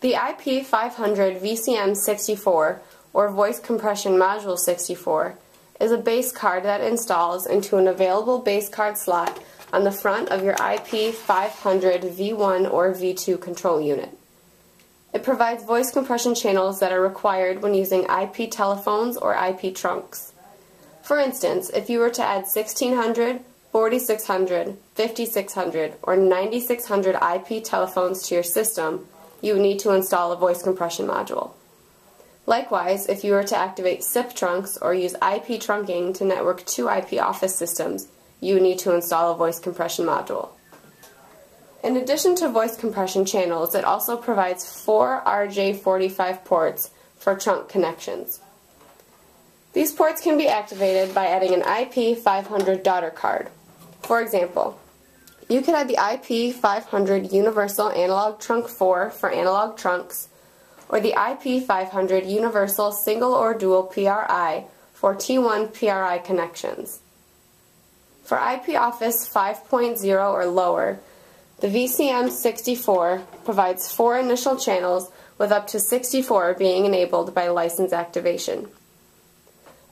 The IP500 VCM64, or Voice Compression Module 64, is a base card that installs into an available base card slot on the front of your IP500 V1 or V2 control unit. It provides voice compression channels that are required when using IP telephones or IP trunks. For instance, if you were to add 1600, 4600, 5600, or 9600 IP telephones to your system, you would need to install a voice compression module. Likewise, if you were to activate SIP trunks or use IP trunking to network two IP office systems, you would need to install a voice compression module. In addition to voice compression channels, it also provides four RJ45 ports for trunk connections. These ports can be activated by adding an IP500 daughter card. For example, you could add the IP500 Universal Analog Trunk 4 for analog trunks, or the IP500 Universal Single or Dual PRI for T1 PRI connections. For IP Office 5.0 or lower, the VCM64 provides four initial channels with up to 64 being enabled by license activation.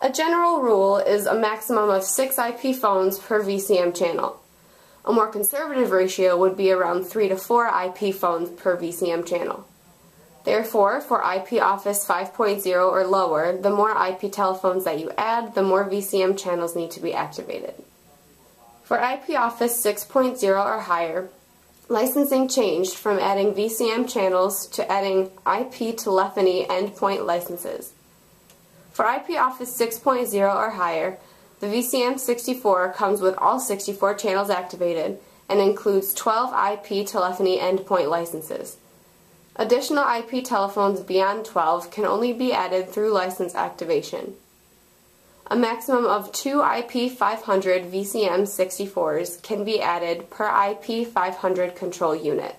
A general rule is a maximum of six IP phones per VCM channel. A more conservative ratio would be around 3 to 4 IP phones per VCM channel. Therefore, for IP Office 5.0 or lower, the more IP telephones that you add, the more VCM channels need to be activated. For IP Office 6.0 or higher, licensing changed from adding VCM channels to adding IP telephony endpoint licenses. For IP Office 6.0 or higher, the VCM64 comes with all 64 channels activated and includes 12 IP telephony endpoint licenses. Additional IP telephones beyond 12 can only be added through license activation. A maximum of two IP500 VCM64s can be added per IP500 control unit.